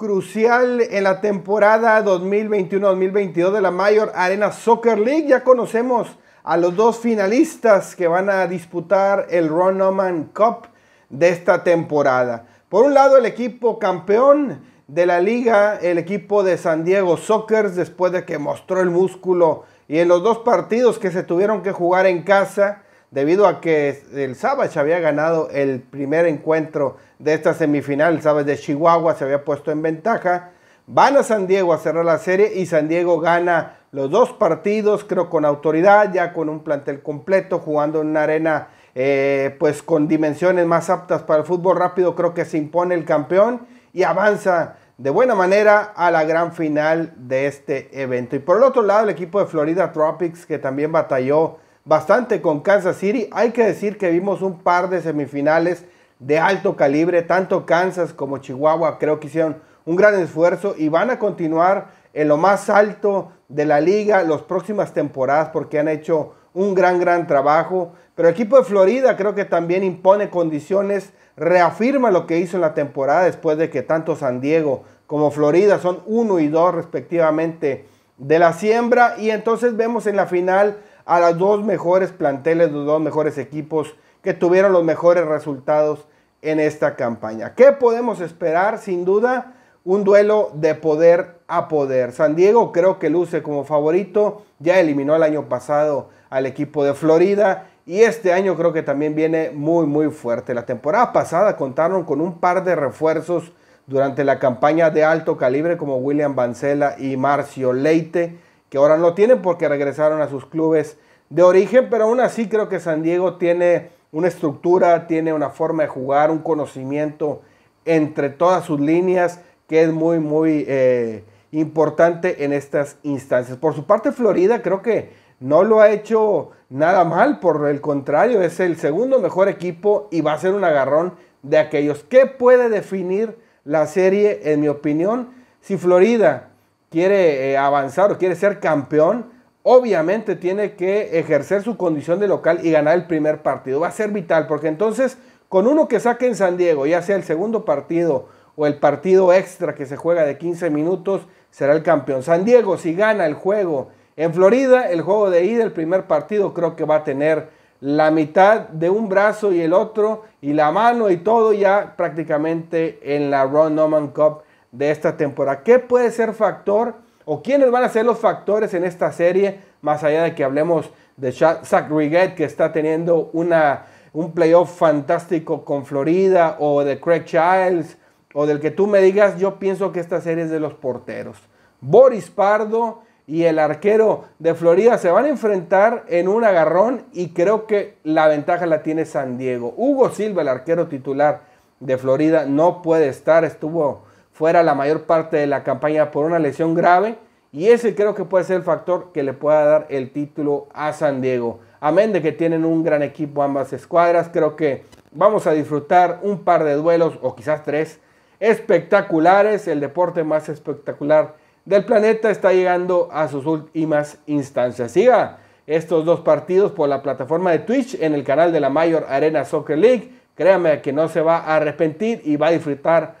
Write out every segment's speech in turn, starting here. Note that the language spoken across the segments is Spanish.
crucial en la temporada 2021-2022 de la Mayor Arena Soccer League. Ya conocemos a los dos finalistas que van a disputar el Ron Oman Cup de esta temporada. Por un lado, el equipo campeón de la liga, el equipo de San Diego Soccer, después de que mostró el músculo y en los dos partidos que se tuvieron que jugar en casa, debido a que el Savage había ganado el primer encuentro de esta semifinal, el Savage de Chihuahua se había puesto en ventaja. Van a San Diego a cerrar la serie y San Diego gana los dos partidos, creo con autoridad, ya con un plantel completo, jugando en una arena eh, pues con dimensiones más aptas para el fútbol rápido, creo que se impone el campeón y avanza de buena manera a la gran final de este evento. Y por el otro lado, el equipo de Florida Tropics, que también batalló bastante con Kansas City. Hay que decir que vimos un par de semifinales de alto calibre, tanto Kansas como Chihuahua creo que hicieron un gran esfuerzo y van a continuar en lo más alto de la liga las próximas temporadas porque han hecho un gran, gran trabajo. Pero el equipo de Florida creo que también impone condiciones, reafirma lo que hizo en la temporada después de que tanto San Diego como Florida son uno y dos respectivamente de la siembra. Y entonces vemos en la final a los dos mejores planteles, los dos mejores equipos que tuvieron los mejores resultados en esta campaña. ¿Qué podemos esperar? Sin duda, un duelo de poder a poder. San Diego creo que luce como favorito, ya eliminó el año pasado al equipo de Florida y este año creo que también viene muy muy fuerte. La temporada pasada contaron con un par de refuerzos durante la campaña de alto calibre como William Bancela y Marcio Leite que ahora no tienen porque regresaron a sus clubes de origen, pero aún así creo que San Diego tiene una estructura, tiene una forma de jugar, un conocimiento entre todas sus líneas que es muy, muy eh, importante en estas instancias. Por su parte, Florida creo que no lo ha hecho nada mal, por el contrario, es el segundo mejor equipo y va a ser un agarrón de aquellos. ¿Qué puede definir la serie, en mi opinión? Si Florida quiere eh, avanzar o quiere ser campeón, obviamente tiene que ejercer su condición de local y ganar el primer partido. Va a ser vital porque entonces con uno que saque en San Diego, ya sea el segundo partido o el partido extra que se juega de 15 minutos, será el campeón. San Diego, si gana el juego en Florida, el juego de ida, el primer partido, creo que va a tener la mitad de un brazo y el otro, y la mano y todo ya prácticamente en la Ron Norman Cup de esta temporada. ¿Qué puede ser factor o quiénes van a ser los factores en esta serie? Más allá de que hablemos de Zach Riget, que está teniendo una, un playoff fantástico con Florida, o de Craig Childs, o del que tú me digas, yo pienso que esta serie es de los porteros. Boris Pardo y el arquero de Florida se van a enfrentar en un agarrón y creo que la ventaja la tiene San Diego. Hugo Silva, el arquero titular de Florida, no puede estar, estuvo fuera la mayor parte de la campaña por una lesión grave. Y ese creo que puede ser el factor que le pueda dar el título a San Diego. Amén de que tienen un gran equipo ambas escuadras. Creo que vamos a disfrutar un par de duelos o quizás tres espectaculares. El deporte más espectacular del planeta está llegando a sus últimas instancias. Siga estos dos partidos por la plataforma de Twitch en el canal de la Mayor Arena Soccer League. Créame que no se va a arrepentir y va a disfrutar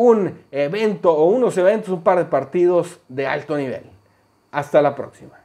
un evento o unos eventos, un par de partidos de alto nivel. Hasta la próxima.